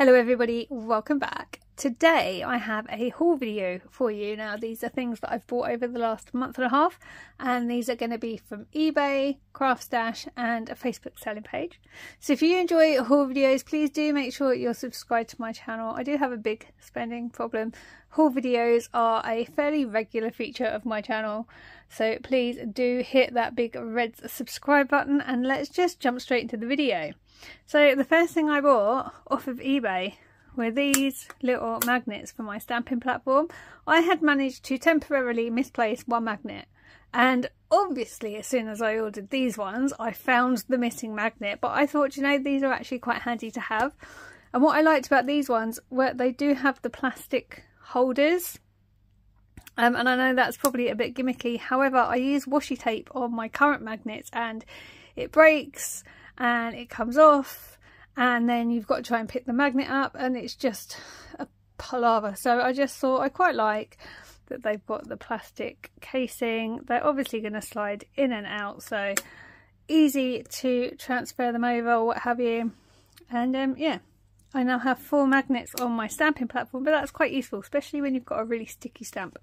Hello everybody, welcome back. Today I have a haul video for you. Now these are things that I've bought over the last month and a half and these are going to be from eBay, CraftStash and a Facebook selling page. So if you enjoy haul videos please do make sure you're subscribed to my channel. I do have a big spending problem. Haul videos are a fairly regular feature of my channel so please do hit that big red subscribe button and let's just jump straight into the video. So the first thing I bought off of eBay were these little magnets for my stamping platform. I had managed to temporarily misplace one magnet and obviously as soon as I ordered these ones I found the missing magnet. But I thought you know these are actually quite handy to have. And what I liked about these ones were they do have the plastic holders. Um, and I know that's probably a bit gimmicky. However I use washi tape on my current magnets and it breaks and it comes off and then you've got to try and pick the magnet up and it's just a palaver. So I just thought I quite like that they've got the plastic casing. They're obviously going to slide in and out so easy to transfer them over or what have you. And um, yeah I now have four magnets on my stamping platform but that's quite useful especially when you've got a really sticky stamp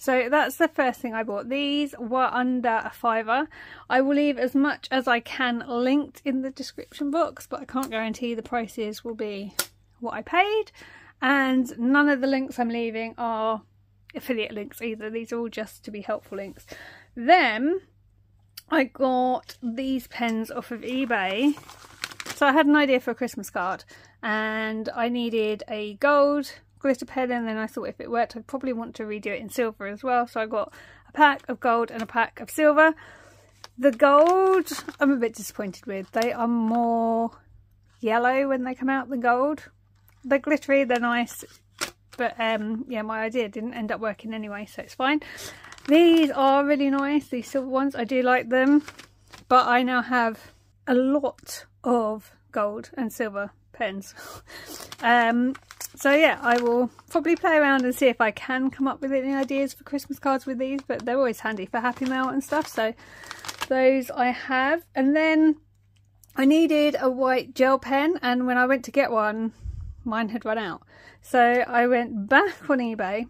so that's the first thing I bought. These were under a fiver. I will leave as much as I can linked in the description box, but I can't guarantee the prices will be what I paid. And none of the links I'm leaving are affiliate links either. These are all just to be helpful links. Then I got these pens off of eBay. So I had an idea for a Christmas card and I needed a gold glitter pen and then I thought if it worked I'd probably want to redo it in silver as well. So I got a pack of gold and a pack of silver. The gold I'm a bit disappointed with. They are more yellow when they come out than gold. They're glittery they're nice but um yeah my idea didn't end up working anyway so it's fine. These are really nice these silver ones. I do like them but I now have a lot of gold and silver pens um so yeah, I will probably play around and see if I can come up with any ideas for Christmas cards with these, but they're always handy for Happy Mail and stuff, so those I have. And then I needed a white gel pen, and when I went to get one, mine had run out. So I went back on eBay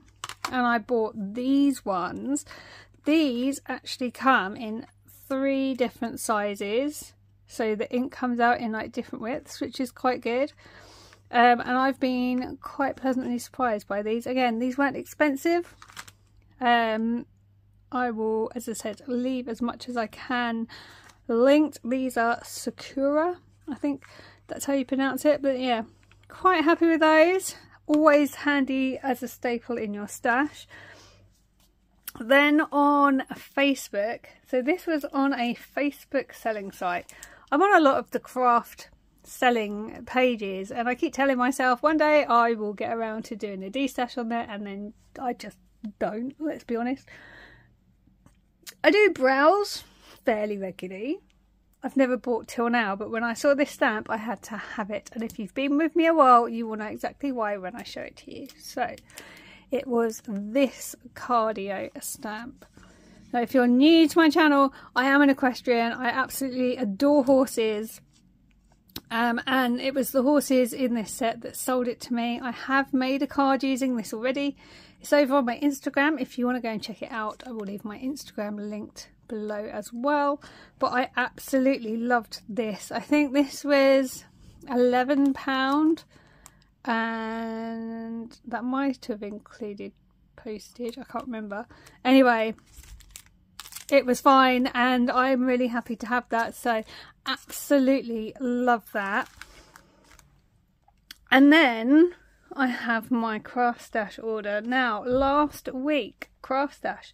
and I bought these ones. These actually come in three different sizes, so the ink comes out in like different widths, which is quite good. Um, and I've been quite pleasantly surprised by these. Again, these weren't expensive. Um, I will, as I said, leave as much as I can linked. These are Sakura, I think that's how you pronounce it. But yeah, quite happy with those. Always handy as a staple in your stash. Then on Facebook, so this was on a Facebook selling site. I'm on a lot of the craft selling pages and I keep telling myself one day I will get around to doing a D-stash on there and then I just don't, let's be honest. I do browse fairly regularly. I've never bought till now, but when I saw this stamp, I had to have it. And if you've been with me a while, you will know exactly why when I show it to you. So, it was this Card-io stamp. Now, if you're new to my channel, I am an equestrian. I absolutely adore horses. Um, and it was the horses in this set that sold it to me. I have made a card using this already. It's over on my Instagram. If you want to go and check it out, I will leave my Instagram linked below as well. But I absolutely loved this. I think this was £11 and that might have included postage. I can't remember. Anyway, it was fine and I'm really happy to have that so absolutely love that. And then I have my craft stash order. Now last week craft stash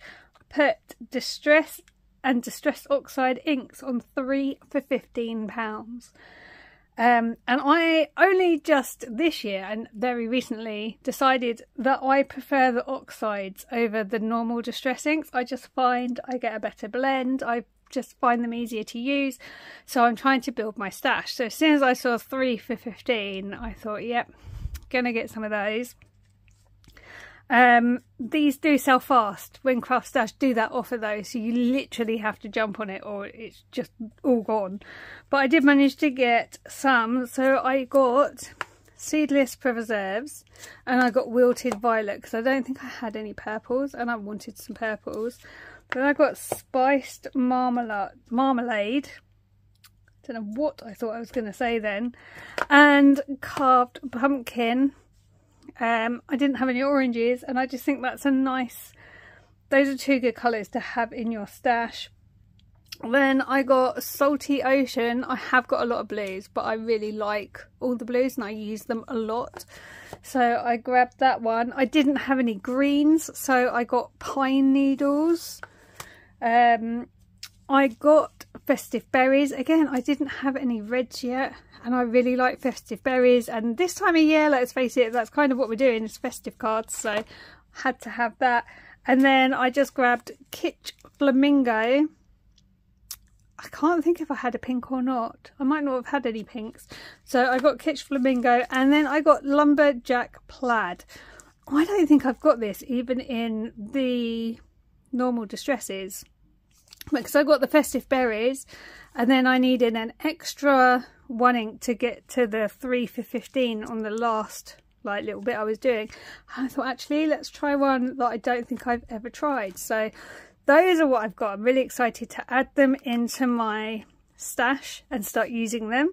put distress and distress oxide inks on three for 15 pounds um, and I only just this year and very recently decided that I prefer the oxides over the normal distress inks. I just find I get a better blend. I just find them easier to use. So I'm trying to build my stash. So as soon as I saw three for 15, I thought, yep, gonna get some of those. Um, these do sell fast when Craft Stash do that offer though, so you literally have to jump on it or it's just all gone. But I did manage to get some, so I got seedless preserves and I got wilted violet because I don't think I had any purples and I wanted some purples. Then I got spiced marmalade, marmalade. Don't know what I thought I was going to say then. And carved pumpkin. Um, I didn't have any oranges and I just think that's a nice, those are two good colours to have in your stash. Then I got Salty Ocean. I have got a lot of blues, but I really like all the blues and I use them a lot. So I grabbed that one. I didn't have any greens, so I got pine needles. Um, I got festive berries. Again, I didn't have any reds yet and I really like festive berries. And this time of year, let's face it, that's kind of what we're doing is festive cards. So I had to have that. And then I just grabbed Kitsch Flamingo I can't think if I had a pink or not. I might not have had any pinks. So I got Kitsch Flamingo and then I got Lumberjack Plaid. I don't think I've got this even in the normal distresses because I got the festive berries and then I needed an extra one ink to get to the 3 for 15 on the last like little bit I was doing. I thought actually let's try one that I don't think I've ever tried. So those are what I've got. I'm really excited to add them into my stash and start using them.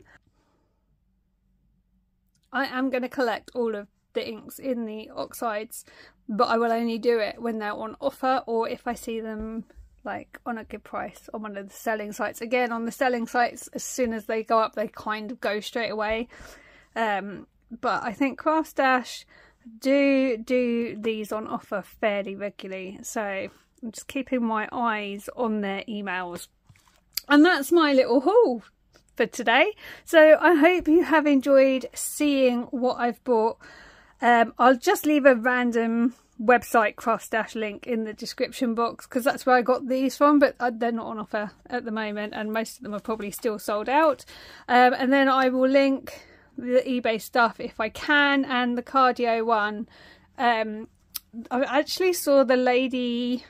I am going to collect all of the inks in the oxides but I will only do it when they're on offer or if I see them like on a good price on one of the selling sites again on the selling sites as soon as they go up they kind of go straight away um, but I think Craft Stash do do these on offer fairly regularly so I'm just keeping my eyes on their emails. And that's my little haul for today. So I hope you have enjoyed seeing what I've bought. Um, I'll just leave a random website Craft Stash link in the description box because that's where I got these from but uh, they're not on offer at the moment and most of them are probably still sold out um, and then I will link the eBay stuff if I can and the Card-io one um, I actually saw the lady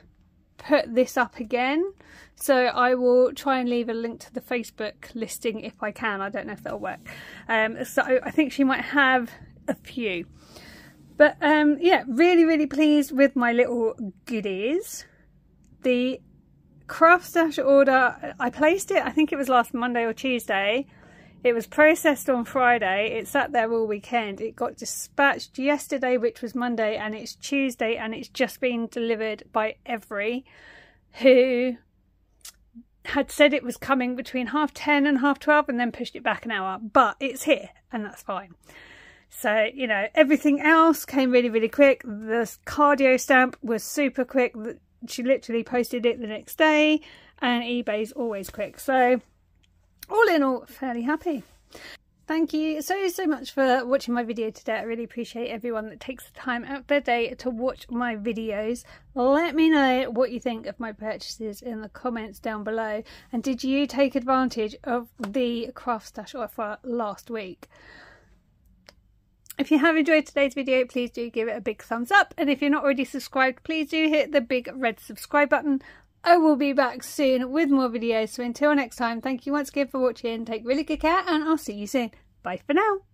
put this up again. So I will try and leave a link to the Facebook listing if I can. I don't know if that'll work. Um, so I think she might have a few. But um, yeah, really, really pleased with my little goodies. The craft stash order, I placed it, I think it was last Monday or Tuesday. It was processed on Friday. It sat there all weekend. It got dispatched yesterday, which was Monday, and it's Tuesday, and it's just been delivered by Evri, who had said it was coming between half 10 and half 12 and then pushed it back an hour. But it's here, and that's fine. So, you know, everything else came really, really quick. The Card-io stamp was super quick. She literally posted it the next day, and eBay's always quick. So, all in all, fairly happy. Thank you so, so much for watching my video today. I really appreciate everyone that takes the time out of their day to watch my videos. Let me know what you think of my purchases in the comments down below. And did you take advantage of the craft stash offer last week? If you have enjoyed today's video, please do give it a big thumbs up. And if you're not already subscribed, please do hit the big red subscribe button. I will be back soon with more videos. So until next time, thank you once again for watching. Take really good care and I'll see you soon. Bye for now.